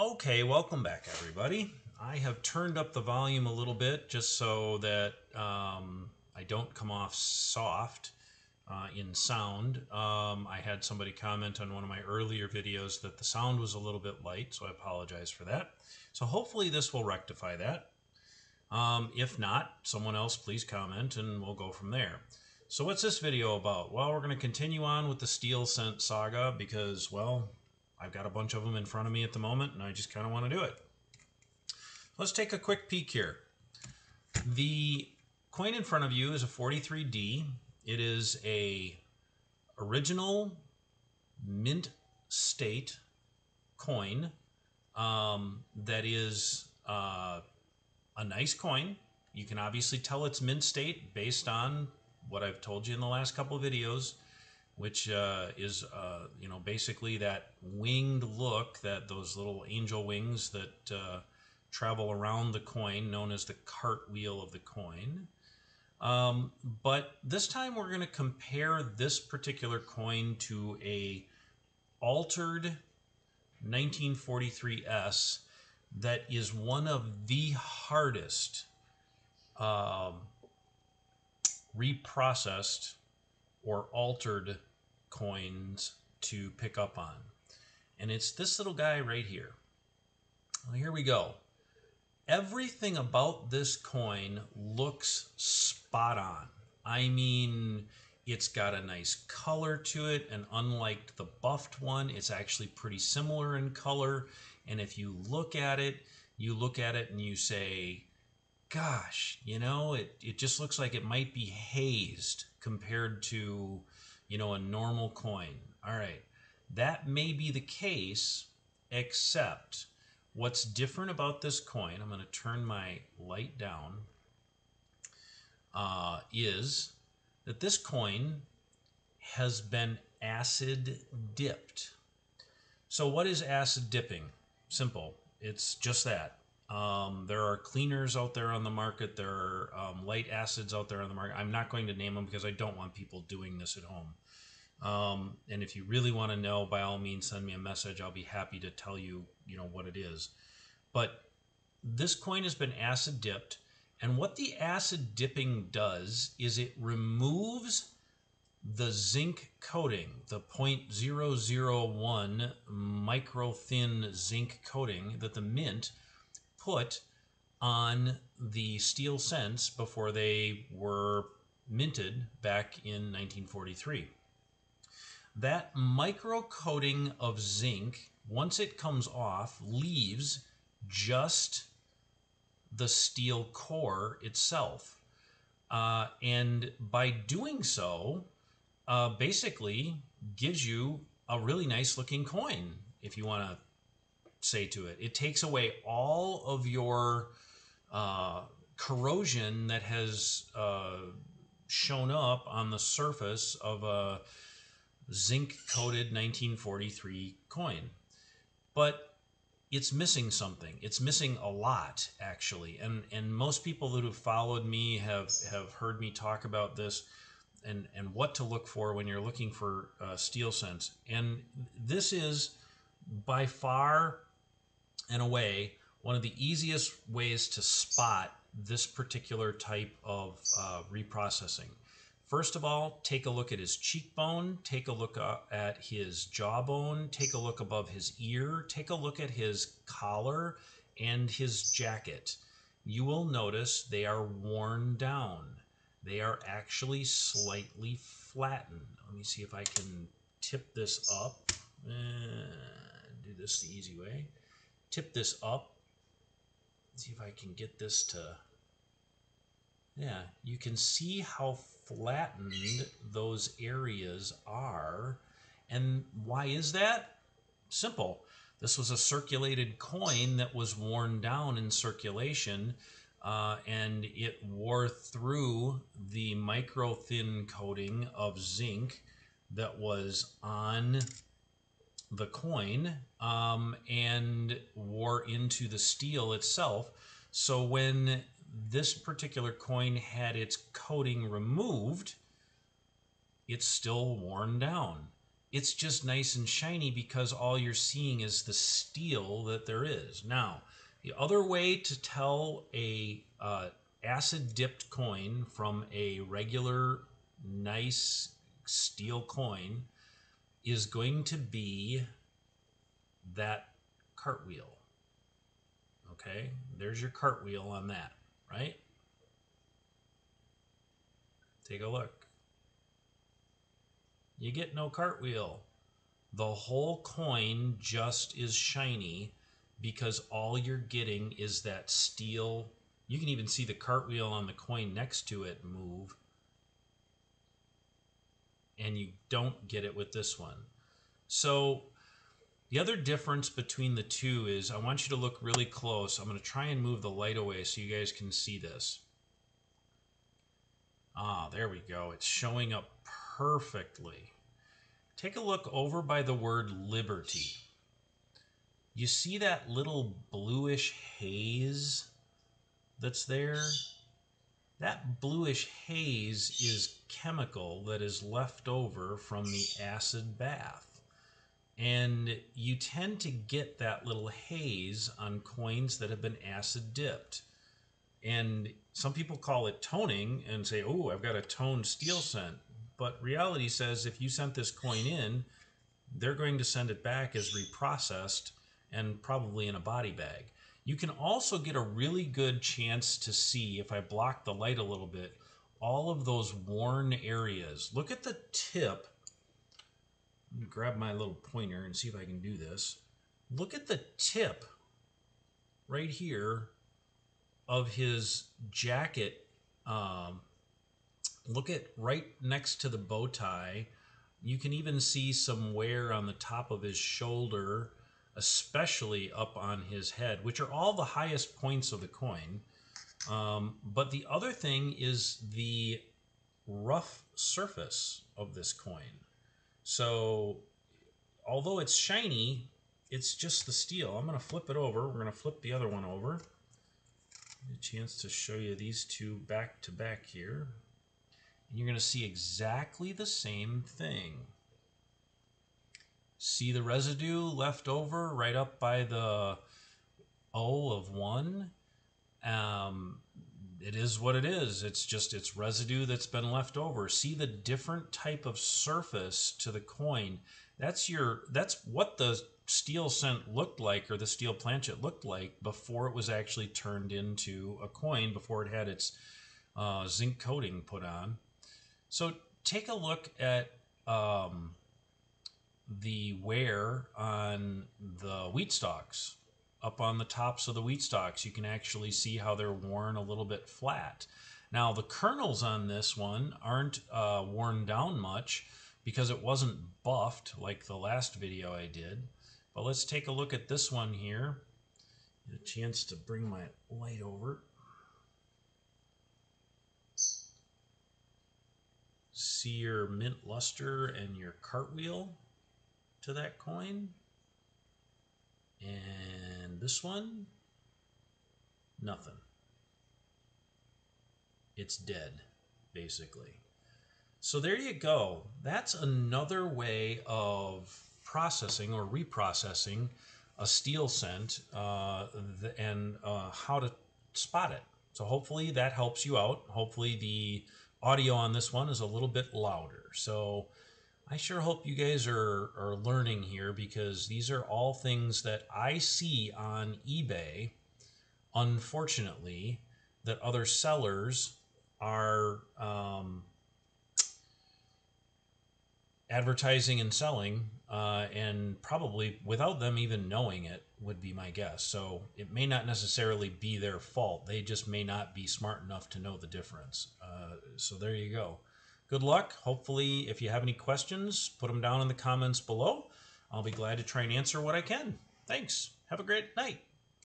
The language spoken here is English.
Okay, welcome back, everybody. I have turned up the volume a little bit just so that um, I don't come off soft uh, in sound. Um, I had somebody comment on one of my earlier videos that the sound was a little bit light, so I apologize for that. So hopefully this will rectify that. Um, if not, someone else please comment and we'll go from there. So what's this video about? Well, we're going to continue on with the Steel Cent saga because, well, I've got a bunch of them in front of me at the moment, and I just kind of want to do it. Let's take a quick peek here. The coin in front of you is a 43D. It is a original mint state coin um, that is uh, a nice coin. You can obviously tell it's mint state based on what I've told you in the last couple of videos which uh, is uh, you know basically that winged look that those little angel wings that uh, travel around the coin known as the cartwheel of the coin. Um, but this time we're going to compare this particular coin to a altered 1943s that is one of the hardest um, reprocessed or altered coins to pick up on. And it's this little guy right here. Well, here we go. Everything about this coin looks spot on. I mean, it's got a nice color to it, and unlike the buffed one, it's actually pretty similar in color. And if you look at it, you look at it and you say, gosh, you know, it, it just looks like it might be hazed compared to you know, a normal coin. All right, that may be the case, except what's different about this coin, I'm going to turn my light down, uh, is that this coin has been acid dipped. So what is acid dipping? Simple. It's just that. Um, there are cleaners out there on the market. There are um, light acids out there on the market. I'm not going to name them because I don't want people doing this at home. Um, and if you really want to know, by all means, send me a message. I'll be happy to tell you, you know, what it is. But this coin has been acid dipped. And what the acid dipping does is it removes the zinc coating, the 0.001 micro thin zinc coating that the mint put on the steel cents before they were minted back in 1943. That micro coating of zinc, once it comes off, leaves just the steel core itself. Uh, and by doing so, uh, basically gives you a really nice looking coin, if you want to say to it. It takes away all of your uh, corrosion that has uh, shown up on the surface of a zinc coated 1943 coin. But it's missing something. It's missing a lot, actually. And and most people that have followed me have have heard me talk about this and and what to look for when you're looking for uh, steel cents. And this is by far and way, one of the easiest ways to spot this particular type of uh, reprocessing. First of all, take a look at his cheekbone, take a look uh, at his jawbone, take a look above his ear, take a look at his collar and his jacket. You will notice they are worn down. They are actually slightly flattened. Let me see if I can tip this up. Uh, do this the easy way. Tip this up. See if I can get this to yeah, you can see how flattened those areas are. And why is that? Simple. This was a circulated coin that was worn down in circulation uh, and it wore through the micro thin coating of zinc that was on the coin um, and wore into the steel itself. So when this particular coin had its coating removed, it's still worn down. it's just nice and shiny because all you're seeing is the steel that there is. Now, the other way to tell a uh, acid dipped coin from a regular nice steel coin is going to be that cartwheel. Okay, there's your cartwheel on that, right? Take a look. You get no cartwheel. The whole coin just is shiny because all you're getting is that steel. You can even see the cartwheel on the coin next to it move. And you don't get it with this one. So the other difference between the two is I want you to look really close. I'm going to try and move the light away so you guys can see this. Ah, there we go. It's showing up perfectly. Take a look over by the word liberty. You see that little bluish haze that's there? That bluish haze is chemical that is left over from the acid bath. And you tend to get that little haze on coins that have been acid dipped. And some people call it toning and say, oh, I've got a toned steel cent. But reality says if you sent this coin in, they're going to send it back as reprocessed and probably in a body bag. You can also get a really good chance to see, if I block the light a little bit, all of those worn areas. Look at the tip. Grab my little pointer and see if I can do this. Look at the tip right here of his jacket. Um, look at right next to the bow tie. You can even see some wear on the top of his shoulder, especially up on his head, which are all the highest points of the coin. Um, but the other thing is the rough surface of this coin. So although it's shiny, it's just the steel. I'm going to flip it over. We're going to flip the other one over a chance to show you these two back to back here. And you're going to see exactly the same thing. See the residue left over right up by the O of 1? Um, it is what it is. It's just it's residue that's been left over. See the different type of surface to the coin. That's your that's what the steel cent looked like or the steel planchet looked like before it was actually turned into a coin before it had its uh, zinc coating put on so take a look at um, the wear on the wheat stalks up on the tops of the wheat stalks you can actually see how they're worn a little bit flat now the kernels on this one aren't uh, worn down much because it wasn't buffed like the last video I did but let's take a look at this one here. Get a chance to bring my light over. See your mint luster and your cartwheel to that coin. And this one, nothing. It's dead, basically. So there you go. That's another way of processing or reprocessing a steel cent uh, and uh, how to spot it. So hopefully that helps you out. Hopefully the audio on this one is a little bit louder. So I sure hope you guys are, are learning here because these are all things that I see on eBay, unfortunately, that other sellers are um, advertising and selling, uh, and probably without them even knowing it, would be my guess. So it may not necessarily be their fault. They just may not be smart enough to know the difference. Uh, so there you go. Good luck. Hopefully, if you have any questions, put them down in the comments below. I'll be glad to try and answer what I can. Thanks. Have a great night.